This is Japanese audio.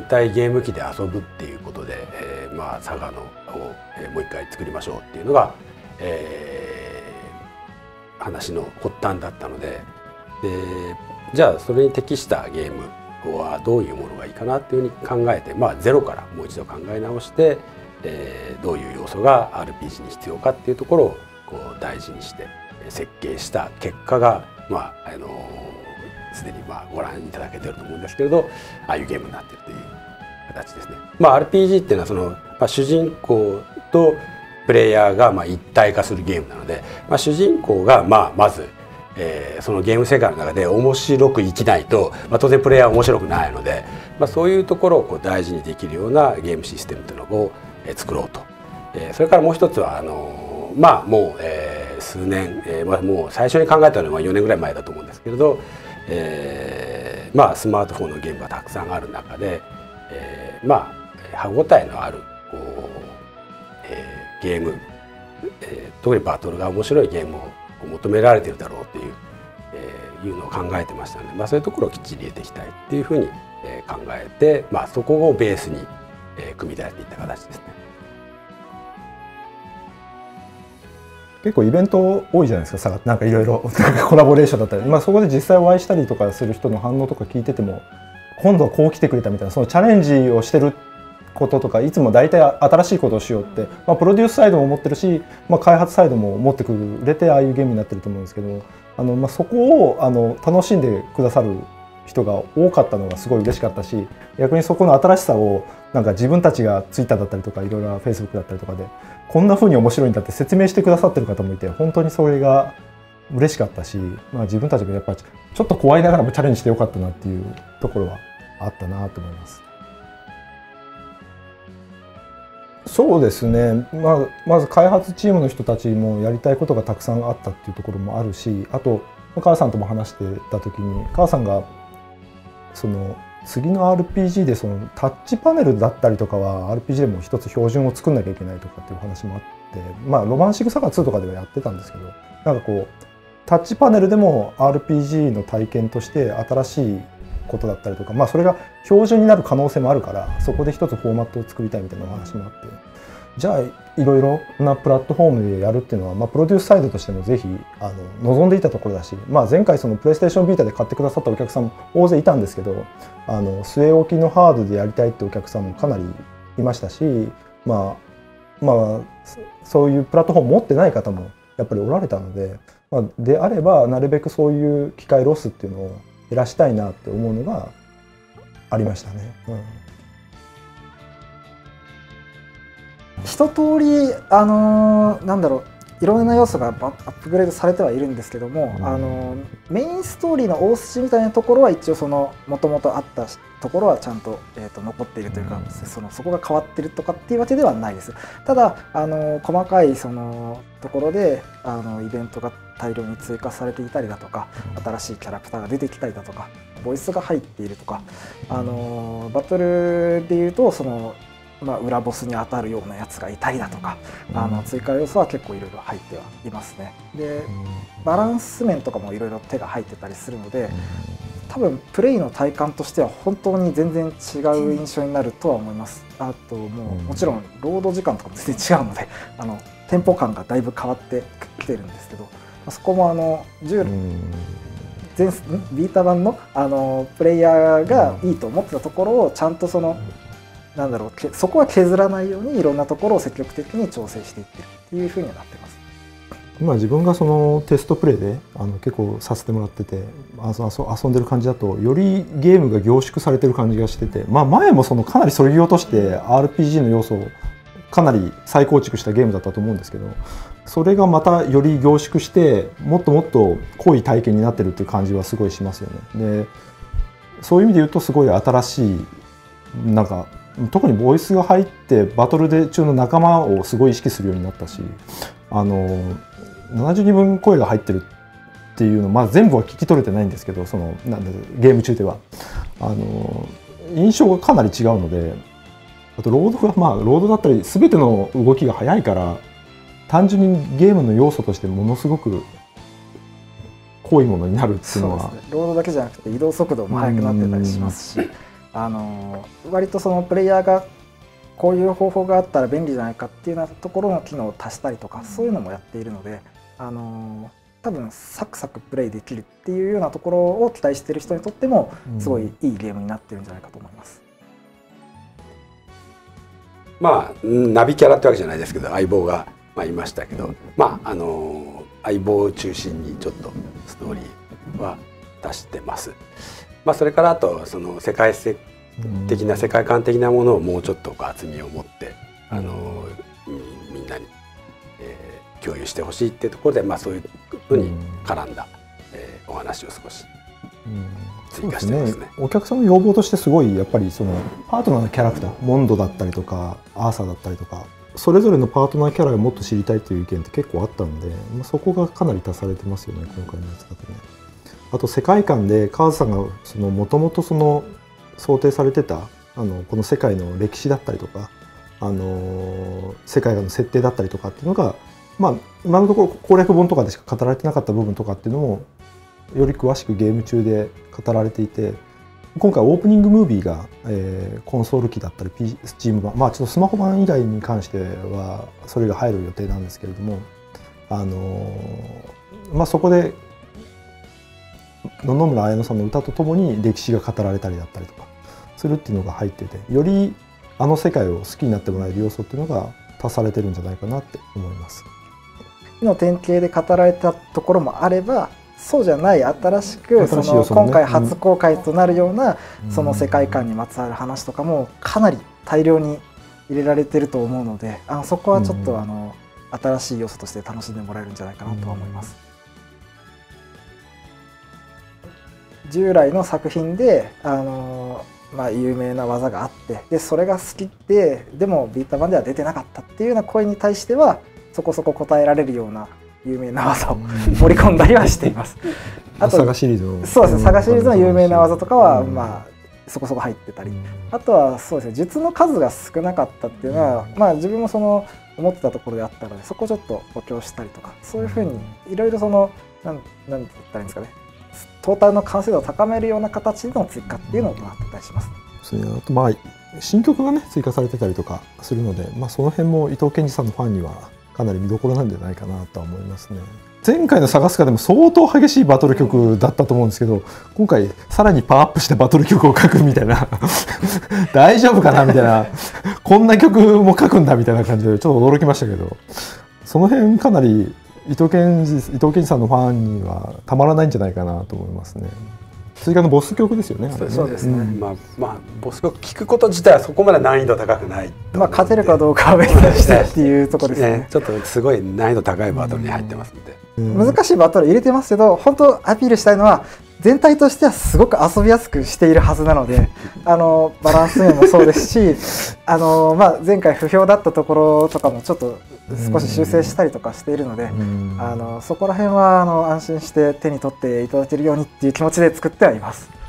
携帯ゲーム機で遊ぶっていうことで、えー、まあ佐賀のを、え、もう一回作りましょうっていうのが、えー、話の発端だったのででじゃあそれに適したゲームはどういうものがいいかなっていうふうに考えて、まあ、ゼロからもう一度考え直して、えー、どういう要素が RPG に必要かっていうところをこう大事にして設計した結果がまああのすでにまあご覧いただけてると思うんですけれどああいうゲームになってるという。形ですね。まあ、RPG っていうのはその、まあ、主人公とプレイヤーがまあ一体化するゲームなので、まあ、主人公がまあまずえー、そのゲーム世界の中で面白く生きないと、まあ、当然プレイヤーは面白くないので、まあ、そういうところをこう大事にできるようなゲームシステムというのを、作ろうと、えー、それからもう一つはあのー、まあもう、えー、数年、えーまあ、もう最初に考えたのは4年ぐらい前だと思うんですけれど、えー、まあスマートフォンのゲームがたくさんある中で、えー、まあ歯応えのあるこう、えー、ゲーム、えー、特にバトルが面白いゲームを求められてるだろうっていう,、えー、いうのを考えてましたので、まあ、そういうところをきっちり入れていきたいっていうふうに、えー、考えて、まあ、そこをベースに、えー、組み立てていった形ですね。結構イベント多いじゃないですかさなんかいろいろコラボレーションだったり、まあ、そこで実際お会いしたりとかする人の反応とか聞いてても今度はこう来てくれたみたいなそのチャレンジをしてることとかいつも大体新しいことをしようって、まあ、プロデュースサイドも持ってるし、まあ、開発サイドも持ってくれてああいうゲームになってると思うんですけどあの、まあ、そこをあの楽しんでくださる人が多かったのがすごい嬉しかったし逆にそこの新しさをなんか自分たちがツイッターだったりとかいろいろフェイスブックだったりとかでこんな風に面白いんだって説明してくださってる方もいて本当にそれが嬉しかったし、まあ、自分たちもやっぱちょっと怖いながらもチャレンジしてよかったなっていうところはあったなと思います。そうですね、まあ、まず開発チームの人たちもやりたいことがたくさんあったっていうところもあるしあと母さんとも話してた時に母さんがその次の RPG でそのタッチパネルだったりとかは RPG でも一つ標準を作んなきゃいけないとかっていう話もあってまあロマンシングサガ2とかではやってたんですけどなんかこうタッチパネルでも RPG の体験として新しいことだったりとか、まあ、それが標準になる可能性もあるからそこで一つフォーマットを作りたいみたいなお話もあって。じゃあいろいろなプラットフォームでやるっていうのは、まあ、プロデュースサイドとしてもぜひあの望んでいたところだし、まあ、前回そのプレイステーションビータで買ってくださったお客さんも大勢いたんですけどあの据え置きのハードでやりたいってお客さんもかなりいましたし、まあまあ、そういうプラットフォーム持ってない方もやっぱりおられたので、まあ、であればなるべくそういう機械ロスっていうのを減らしたいなって思うのがありましたね。うん一通りあのー、なんだろういろんな要素がアップグレードされてはいるんですけども、うん、あのメインストーリーの大筋みたいなところは一応そのもともとあったところはちゃんと,、えーと、残っているというか、うん、そのそこが変わってるとかっていうわけではないです。ただあの細かいそのところであのイベントが大量に追加されていたりだとか新しいキャラクターが出てきたりだとかボイスが入っているとかあのバトルでいうとそのまあ、裏ボスに当たるようなやつがいたりだとか、うん、あの追加要素は結構いろいろ入ってはいますね。でバランス面とかもいろいろ手が入ってたりするので多分プレイの体感としては本当に全然違う印象になるとは思います。あともうもちろんロード時間とかも全然違うので あのテンポ感がだいぶ変わってきてるんですけどそこもあの10前ビータ版のあのプレイヤーがいいと思ってたところをちゃんとそのなんだろうそこは削らないようにいろんなところを積極的に調整していってるっていうふうにはなってます。今自分がそのテストプレイであの結構させてもらってて遊んでる感じだとよりゲームが凝縮されてる感じがしてて、まあ、前もそのかなりそぎ落として RPG の要素をかなり再構築したゲームだったと思うんですけどそれがまたより凝縮してもっともっと濃い体験になってるっていう感じはすごいしますよね。でそういう意味で言うとすごい新しいなんか特にボイスが入ってバトルで中の仲間をすごい意識するようになったしあの72分声が入ってるっていうのまあ全部は聞き取れてないんですけどそのなんゲーム中では。あの印象がかなり違うのであとロードがまあロードだったり全ての動きが速いから単純にゲームの要素としてものすごく濃いものになるっていうのは、ね、ロードだけじゃなくて移動速度も速くなってたりしますし。あの割とそのプレイヤーがこういう方法があったら便利じゃないかっていうようなところの機能を足したりとかそういうのもやっているのであの多分サクサクプレイできるっていうようなところを期待している人にとってもすごいいいゲームになってるんじゃないかと思います。まあナビキャラってわけじゃないですけど相棒が、まあ、いましたけど、まああの相棒を中心にちょっとストーリーは出してます。まあ、それからあとその世界的な世界観的なものをもうちょっと厚みを持って、あのみんなに、えー、共有してほしいっていうところで、まあ、そういうふうに絡んだ、えー、お話を少し追加してますね、ね、お客さんの要望としてすごいやっぱりそのパートナーのキャラクターモンドだったりとかアーサーだったりとかそれぞれのパートナーキャラがもっと知りたいという意見って結構あったんで、まあ、そこがかなり足されてますよね今回のやつだとね。あと世界観でカーズさんがもともと想定されてたあのこの世界の歴史だったりとかあの世界の設定だったりとかっていうのが、まあ、今のところ攻略本とかでしか語られてなかった部分とかっていうのもより詳しくゲーム中で語られていて今回オープニングムービーが、えー、コンソール機だったり Steam 版まあちょっとスマホ版以外に関してはそれが入る予定なんですけれどもあのまあそこで野々村綾乃さんの歌とともに歴史が語られたりだったりとかするっていうのが入っててよりあの世界を好きになってもらえる要素っていうのが足されてるんじゃないかなって思います。の典型で語られたところもあればそうじゃない新しくその今回初公開となるようなその世界観にまつわる話とかもかなり大量に入れられてると思うのであのそこはちょっとあの新しい要素として楽しんでもらえるんじゃないかなとは思います。従来の作品であのまあ、有名な技があってでそれが好きででもビータ版では出てなかったっていうような声に対してはそこそこ答えられるような有名な技を盛り込んだりはしています。あとサガシリーズのそうですねサガシリーズの有名な技とかは、まあそこそこ入ってたり、あとはそうですね術の数が少なかったっていうのは、まあ自分もその思ってたところであったのでそこをちょっと補強したりとかそういうふうにいろいろそのなんなんて言ったらいいんですかねトータルの完成度を高めるような形での追加っていうのを行ってたりします。それあとまあ新曲がね追加されてたりとかするので、まあ、その辺も伊藤健二さんのファンにはかなり見どころなんじゃないかなとは思いますね。前回の「探すか」でも相当激しいバトル曲だったと思うんですけど今回さらにパワーアップしてバトル曲を書くみたいな 大丈夫かなみたいなこんな曲も書くんだみたいな感じでちょっと驚きましたけどその辺かなり伊藤健二伊藤健二さんのファンにはたまらないんじゃないかなと思いますね。追加のボス曲ですよね。そうですね。まあまあボス曲聞くこと自体はそこまで難易度高くない。まあ勝てるかどうかは別としてっていうところですね。ちょっとすごい難易度高いバトルに入ってますんで。難しいバトル入れてますけど、本当アピールしたいのは全体としてはすごく遊びやすくしているはずなので、あのバランス面もそうですし、あのまあ前回不評だったところとかもちょっと少し修正したりとかしているので、あのそこら辺はあの安心して手に取っていただけるようにっていう気持ちで作ってはいます。